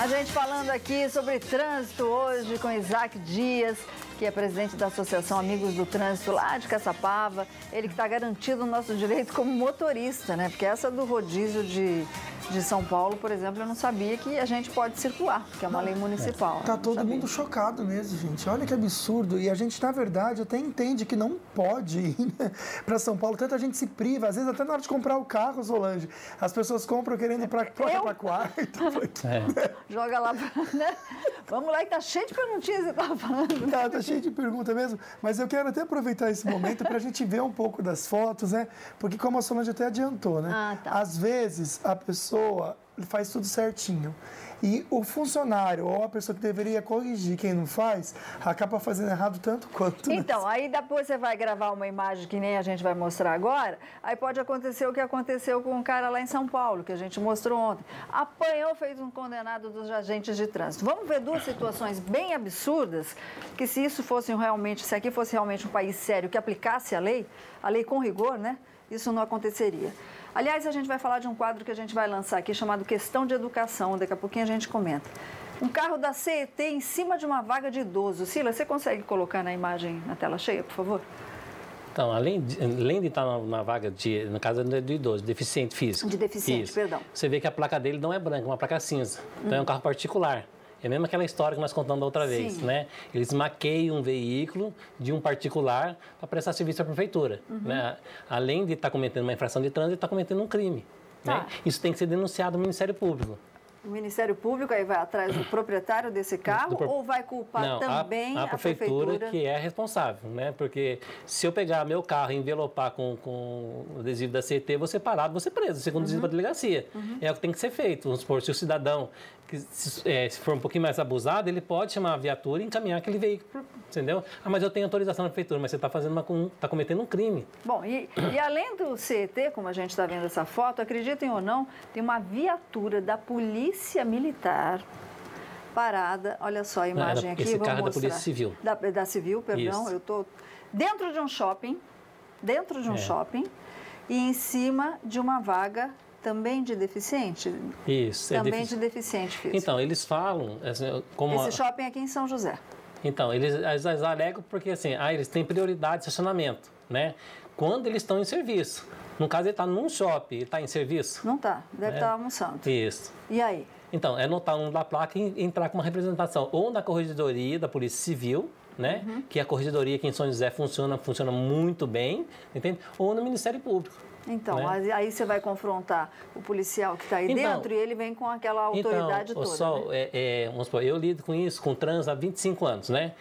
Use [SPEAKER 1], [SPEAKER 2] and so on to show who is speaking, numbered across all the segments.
[SPEAKER 1] A gente falando aqui sobre trânsito hoje com Isaac Dias, que é presidente da Associação Amigos do Trânsito lá de Caçapava. Ele que está garantido o nosso direito como motorista, né? Porque essa do rodízio de de São Paulo, por exemplo, eu não sabia que a gente pode circular, que é uma lei municipal.
[SPEAKER 2] Tá todo mundo chocado mesmo, gente. Olha que absurdo. E a gente, na verdade, até entende que não pode ir né, para São Paulo. Tanta gente se priva, às vezes até na hora de comprar o carro, Solange. As pessoas compram querendo ir para eu... quarto.
[SPEAKER 1] É. Joga lá, né? Vamos lá, que tá cheio de perguntinhas você estava falando.
[SPEAKER 2] Tá, tá cheio de pergunta mesmo. Mas eu quero até aproveitar esse momento para a gente ver um pouco das fotos, né? Porque como a Solange até adiantou, né? Ah, tá. Às vezes a pessoa faz tudo certinho. E o funcionário ou a pessoa que deveria corrigir quem não faz, acaba fazendo errado tanto quanto.
[SPEAKER 1] Então, aí depois você vai gravar uma imagem que nem a gente vai mostrar agora, aí pode acontecer o que aconteceu com um cara lá em São Paulo, que a gente mostrou ontem. Apanhou, fez um condenado dos agentes de trânsito. Vamos ver duas situações bem absurdas, que se isso fosse realmente, se aqui fosse realmente um país sério que aplicasse a lei, a lei com rigor, né? Isso não aconteceria. Aliás, a gente vai falar de um quadro que a gente vai lançar aqui chamado Questão de Educação. Daqui a pouquinho a gente comenta. Um carro da CET em cima de uma vaga de idoso. Sila, você consegue colocar na imagem na tela cheia, por favor?
[SPEAKER 3] Então, além de, além de estar na, na vaga de, no caso do idoso, deficiente físico.
[SPEAKER 1] De deficiente, Isso. perdão.
[SPEAKER 3] Você vê que a placa dele não é branca, é uma placa cinza. Então, é um carro particular. É mesmo aquela história que nós contamos da outra vez, Sim. né? Eles maqueiam um veículo de um particular para prestar serviço à prefeitura, uhum. né? Além de estar tá cometendo uma infração de trânsito, está cometendo um crime. Tá. Né? Isso tem que ser denunciado ao Ministério Público.
[SPEAKER 1] O Ministério Público aí vai atrás do proprietário desse carro pro... ou vai culpar
[SPEAKER 3] Não,
[SPEAKER 1] também
[SPEAKER 3] a, a, a prefeitura, prefeitura? que é responsável, né? Porque se eu pegar meu carro e envelopar com, com o adesivo da CT, você parado, você preso, segundo uhum. a delegacia. Uhum. É o que tem que ser feito. Vamos supor, se o cidadão que se, é, se, for um pouquinho mais abusado, ele pode chamar a viatura e encaminhar aquele veículo, entendeu? Ah, mas eu tenho autorização da prefeitura, mas você está fazendo uma, está cometendo um crime.
[SPEAKER 1] Bom, e, e além do CET, como a gente está vendo essa foto, acreditem ou não, tem uma viatura da Polícia Militar parada. Olha só a imagem aqui.
[SPEAKER 3] Esse carro
[SPEAKER 1] é
[SPEAKER 3] da Polícia Civil.
[SPEAKER 1] Da, da Civil, perdão. Isso. Eu estou dentro de um shopping, dentro de um é. shopping, e em cima de uma vaga também de deficiente?
[SPEAKER 3] Isso.
[SPEAKER 1] É também é de deficiente físico.
[SPEAKER 3] Então, eles falam... Assim, como
[SPEAKER 1] Esse shopping aqui em São José.
[SPEAKER 3] Então, eles, eles alegam porque assim, ah, eles têm prioridade de estacionamento, né? Quando eles estão em serviço. No caso, ele está num shopping, ele está em serviço?
[SPEAKER 1] Não está, deve estar né? tá almoçando.
[SPEAKER 3] Isso.
[SPEAKER 1] E aí?
[SPEAKER 3] Então, é notar um da placa e entrar com uma representação ou na corregedoria da Polícia Civil, né? Uhum. Que a corregedoria aqui em São José funciona, funciona muito bem, entende? Ou no Ministério Público.
[SPEAKER 1] Então, né? aí você vai confrontar o policial que está aí então, dentro e ele vem com aquela autoridade
[SPEAKER 3] então,
[SPEAKER 1] toda.
[SPEAKER 3] Sol,
[SPEAKER 1] né?
[SPEAKER 3] é, é, vamos supor, eu lido com isso, com trans há 25 anos, né?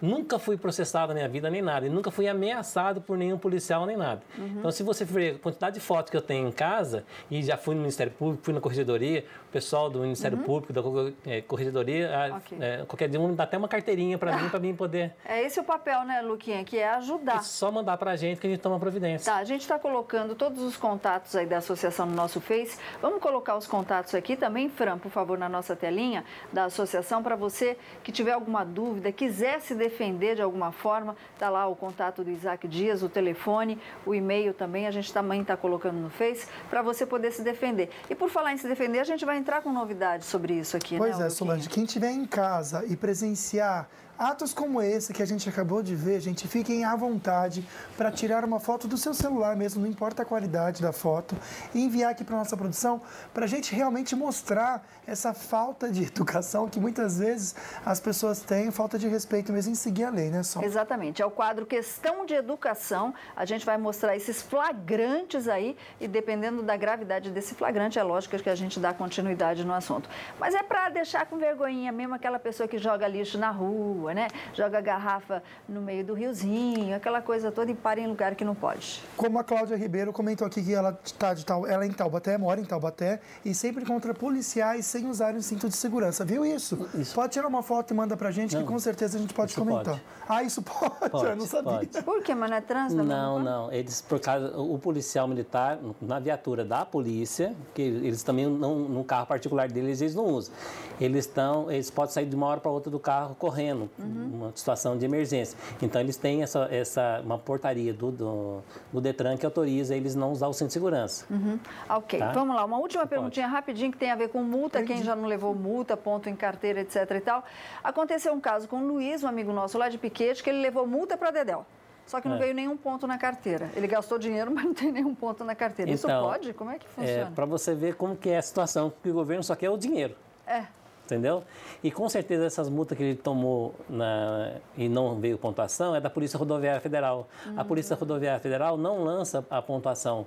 [SPEAKER 3] Nunca fui processado na minha vida nem nada. E nunca fui ameaçado por nenhum policial nem nada. Uhum. Então, se você ver a quantidade de fotos que eu tenho em casa, e já fui no Ministério Público, fui na Corregedoria, o pessoal do Ministério uhum. Público, da é, Corregedoria, okay. é, qualquer dia, dá até uma carteirinha para mim, para mim poder.
[SPEAKER 1] É esse o papel, né, Luquinha, que é ajudar. É
[SPEAKER 3] só mandar para a gente que a gente toma providência.
[SPEAKER 1] Tá, a gente está colocando todos os contatos aí da associação no nosso Face. Vamos colocar os contatos aqui também, Fran, por favor, na nossa telinha da associação, para você que tiver alguma dúvida, quiser se defender de alguma forma, está lá o contato do Isaac Dias, o telefone, o e-mail também, a gente também está colocando no Face, para você poder se defender. E por falar em se defender, a gente vai entrar com novidades sobre isso aqui,
[SPEAKER 2] pois
[SPEAKER 1] né?
[SPEAKER 2] é, Solange, quem estiver em casa e presenciar Atos como esse que a gente acabou de ver, gente, fiquem à vontade para tirar uma foto do seu celular mesmo, não importa a qualidade da foto, e enviar aqui para nossa produção para a gente realmente mostrar essa falta de educação que muitas vezes as pessoas têm, falta de respeito mesmo em seguir a lei, né, Sol?
[SPEAKER 1] Exatamente. É o quadro Questão de Educação. A gente vai mostrar esses flagrantes aí e dependendo da gravidade desse flagrante, é lógico que a gente dá continuidade no assunto. Mas é para deixar com vergonhinha mesmo aquela pessoa que joga lixo na rua, água, né? Joga a garrafa no meio do riozinho, aquela coisa toda e para em lugar que não pode.
[SPEAKER 2] Como a Cláudia Ribeiro comentou aqui que ela está de tal, ela é em Taubaté, mora em Taubaté e sempre encontra policiais sem usar o cinto de segurança. Viu isso? isso. Pode tirar uma foto e manda pra gente não, que com certeza a gente pode comentar. aumentar.
[SPEAKER 3] Pode.
[SPEAKER 2] Ah, isso pode?
[SPEAKER 3] Pode,
[SPEAKER 2] Eu não sabia.
[SPEAKER 3] pode.
[SPEAKER 1] Por quê? Mas não é trânsito?
[SPEAKER 3] Não, não. Eles, por causa, o policial militar, na viatura da polícia, que eles também, não, no carro particular deles, eles não usam. Eles estão, eles podem sair de uma hora para outra do carro correndo, uma situação de emergência. Então, eles têm essa, essa uma portaria do, do, do Detran que autoriza eles não usar o cinto de segurança.
[SPEAKER 1] Uhum. Ok,
[SPEAKER 3] Tá?
[SPEAKER 1] vamos lá. Uma última perguntinha rapidinho que tem a ver com multa, quem já não levou multa, ponto em carteira, etc e tal. Aconteceu um caso com o Luiz, um amigo nosso lá de Piquete, que ele levou multa para Dedéu. Só que não
[SPEAKER 3] É.
[SPEAKER 1] veio nenhum ponto na carteira. Ele gastou dinheiro, mas não tem nenhum ponto na carteira. Isso
[SPEAKER 3] Então,
[SPEAKER 1] pode? Como é que
[SPEAKER 3] É,
[SPEAKER 1] funciona?
[SPEAKER 3] para você ver como que é a situação, que o governo só quer o dinheiro.
[SPEAKER 1] É.
[SPEAKER 3] Entendeu? E com certeza essas multas que ele tomou na- e não veio pontuação é da Polícia Rodoviária Federal. A Polícia Rodoviária Federal não lança a pontuação.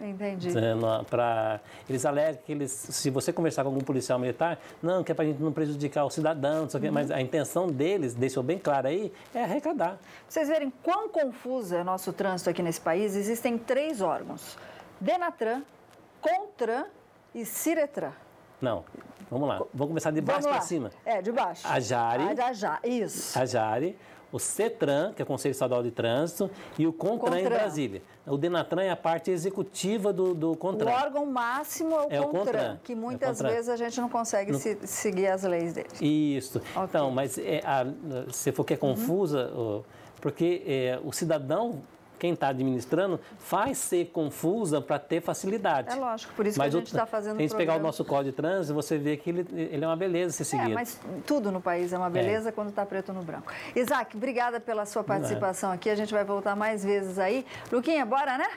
[SPEAKER 1] Entendi.
[SPEAKER 3] Para eles alegam que eles, se você conversar com algum policial militar, não, que é para a gente não prejudicar o cidadão, não sei o quê, mas a intenção deles, deixou bem claro aí, é arrecadar.
[SPEAKER 1] Pra vocês verem quão confuso é nosso trânsito aqui nesse país, existem três órgãos: Denatran, Contran e Ciretran.
[SPEAKER 3] Não, vamos lá, vamos começar de baixo para cima.
[SPEAKER 1] É, de baixo.
[SPEAKER 3] A Jari.
[SPEAKER 1] A da Ja- Isso.
[SPEAKER 3] a Jari, o CETRAN, que é o Conselho Estadual de Trânsito, e o CONTRAN, em
[SPEAKER 1] CONTRAN.
[SPEAKER 3] Brasília. O DENATRAN é a parte executiva do, do
[SPEAKER 1] O
[SPEAKER 3] CONTRAN.
[SPEAKER 1] órgão máximo é o,
[SPEAKER 3] É o
[SPEAKER 1] CONTRAN,
[SPEAKER 3] CONTRAN.
[SPEAKER 1] que
[SPEAKER 3] É o
[SPEAKER 1] muitas
[SPEAKER 3] CONTRAN.
[SPEAKER 1] vezes a gente não consegue se- seguir as leis dele.
[SPEAKER 3] Isso. Então, mas é, a, se for que é
[SPEAKER 1] Uhum.
[SPEAKER 3] confusa, ó, porque é, o cidadão, quem está administrando, faz ser confusa para ter facilidade.
[SPEAKER 1] É lógico, por isso
[SPEAKER 3] mas
[SPEAKER 1] que a gente está fazendo
[SPEAKER 3] Se a gente pegar o nosso código de trânsito, você vê que ele, ele é uma beleza ser
[SPEAKER 1] É,
[SPEAKER 3] seguido.
[SPEAKER 1] mas tudo no país é uma beleza quando está preto no branco. Isaac, obrigada pela sua participação aqui. A gente vai voltar mais vezes aí. Luquinha, bora, né?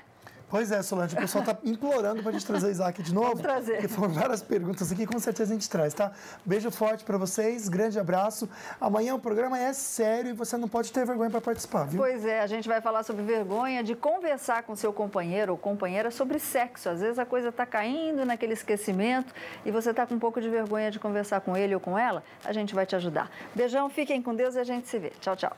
[SPEAKER 2] Pois é, Solange, o pessoal está implorando para a gente trazer o Isaac de novo.
[SPEAKER 1] Vamos trazer.
[SPEAKER 2] Porque foram várias perguntas aqui, com certeza a gente traz, tá? Beijo forte para vocês, grande abraço. Amanhã o programa é sério e você não pode ter vergonha para participar, viu?
[SPEAKER 1] Pois é, a gente vai falar sobre vergonha de conversar com seu companheiro ou companheira sobre sexo. Às vezes a coisa está caindo naquele esquecimento e você está com um pouco de vergonha de conversar com ele ou com ela. A gente vai te ajudar. Beijão, fiquem com Deus e a gente se vê. Tchau, tchau.